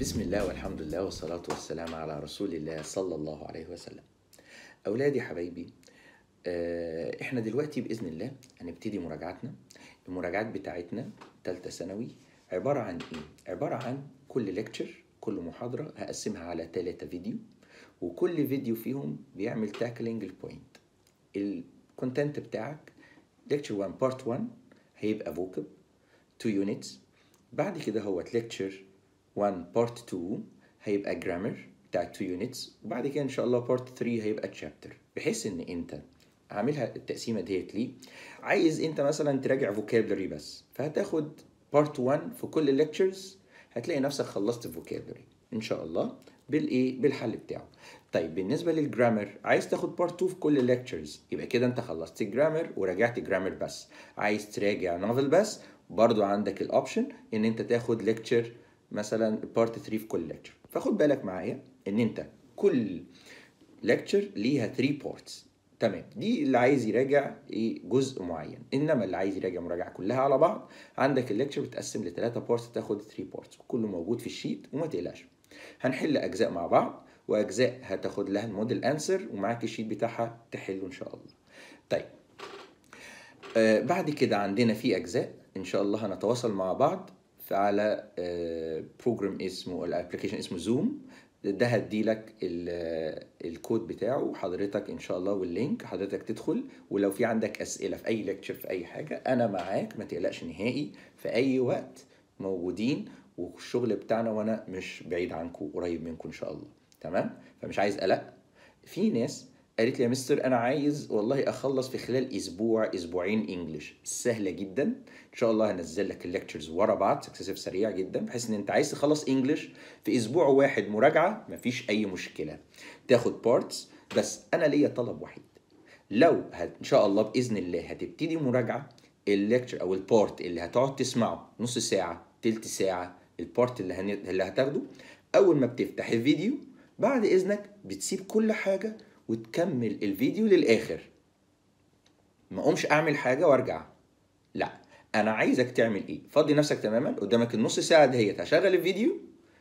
بسم الله والحمد لله والصلاة والسلام على رسول الله صلى الله عليه وسلم. أولادي حبايبي آه، إحنا دلوقتي بإذن الله هنبتدي مراجعتنا. المراجعات بتاعتنا تالتة ثانوي عبارة عن إيه؟ عبارة عن كل lecture كل محاضرة هقسمها على تلاتة فيديو وكل فيديو فيهم بيعمل tackling ال point ال content بتاعك lecture 1 part 1 هيبقى vocab 2 units بعد كده هو lecture 1 part 2 هيبقى grammar بتاع 2 units وبعد كده إن شاء الله part 3 هيبقى chapter بحيث إن أنت عاملها التقسيمة ديت ليه عايز أنت مثلا تراجع vocabulary بس فهتاخد part 1 في كل ال lectures هتلاقي نفسك خلصت vocabulary إن شاء الله بالايه بالحل بتاعه. طيب بالنسبة لل grammar عايز تاخد part 2 في كل ال lectures يبقى كده أنت خلصت ال grammar وراجعت grammar بس. عايز تراجع novel بس برضو عندك ال option إن أنت تاخد lecture مثلا part 3 في كل lecture فخد بالك معايا إن أنت كل lecture ليها 3 parts تمام. دي اللي عايز يراجع إيه جزء معين. إنما اللي عايز يراجع مراجعة كلها على بعض عندك ال lecture بتقسم لثلاثه parts تاخد 3 parts كله موجود في ال sheet وما تقلقش. هنحل أجزاء مع بعض وأجزاء هتاخد لها ال model answer ومعاك ال sheet بتاعها تحله إن شاء الله. طيب. آه بعد كده عندنا في أجزاء إن شاء الله هنتواصل مع بعض. على program اسمه ال application اسمه Zoom ده هدي لك الكود بتاعه. حضرتك إن شاء الله وال link حضرتك تدخل. ولو في عندك أسئلة في أي lecture في أي حاجة أنا معاك. ما تقلقش نهائي. في أي وقت موجودين. والشغل بتاعنا وأنا مش بعيد عنكم قريب منكم إن شاء الله. تمام؟ فمش عايز قلق. في ناس قالت لي يا مستر أنا عايز والله أخلص في خلال أسبوع أسبوعين English سهلة جدا. إن شاء الله هنزل لك ال lectures ورا بعض successive سريع جدا بحيث إن أنت عايز تخلص English في أسبوع واحد مراجعة مفيش أي مشكلة. تاخد parts بس أنا ليا طلب وحيد. لو هت إن شاء الله بإذن الله هتبتدي مراجعة ال lecture أو ال part اللي هتقعد تسمعه نص ساعة تلت ساعة ال part اللي, هن... اللي هتاخده أول ما بتفتح الفيديو بعد إذنك بتسيب كل حاجة وتكمل الفيديو للآخر. ما أقومش أعمل حاجة وأرجع. لا أنا عايزك تعمل إيه؟ فضي نفسك تماما قدامك النص ساعة دهيت هشغل الفيديو.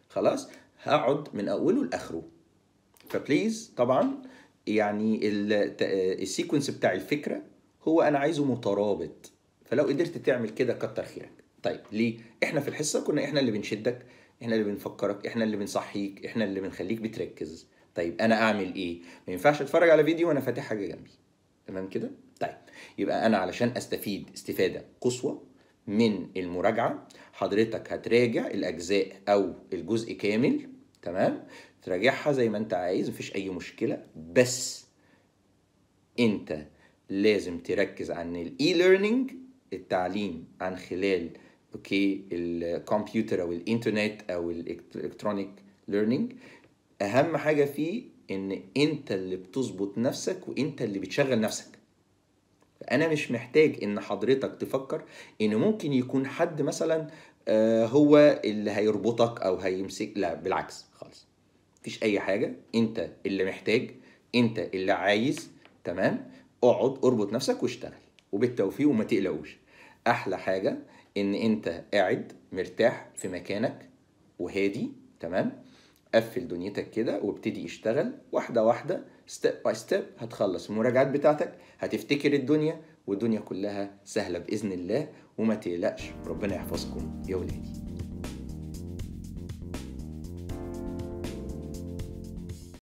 خلاص هقعد من أوله لآخره. ف please طبعا يعني ال sequence بتاع الفكرة هو أنا عايزه مترابط. فلو قدرت تعمل كده كتر خيرك. طيب ليه؟ إحنا في الحصة كنا إحنا اللي بنشدك إحنا اللي بنفكرك إحنا اللي بنصحيك إحنا اللي بنخليك بتركز. طيب أنا أعمل إيه؟ ما ينفعش أتفرج على فيديو وأنا فاتح حاجة جنبي. تمام كده؟ طيب يبقى أنا علشان أستفيد استفادة قصوى من المراجعة حضرتك هتراجع الأجزاء أو الجزء كامل تمام؟ تراجعها زي ما أنت عايز مفيش أي مشكلة. بس أنت لازم تركز عن ال e-learning التعليم عن خلال okay الكمبيوتر أو الإنترنت أو ال electronic learning. أهم حاجة فيه إن أنت اللي بتظبط نفسك وأنت اللي بتشغل نفسك. أنا مش محتاج إن حضرتك تفكر إن ممكن يكون حد مثلا هو اللي هيربطك أو هيمسك لا بالعكس خالص. مفيش أي حاجة. أنت اللي محتاج أنت اللي عايز تمام؟ اقعد اربط نفسك واشتغل. وبالتوفيق وما تقلقوش. أحلى حاجة إن أنت قاعد مرتاح في مكانك وهادي تمام؟ قفل دنيتك كده وابتدي اشتغل واحدة واحدة step by step هتخلص المراجعات بتاعتك هتفتكر الدنيا والدنيا كلها سهلة بإذن الله وما تقلقش ربنا يحفظكم يا ولادي.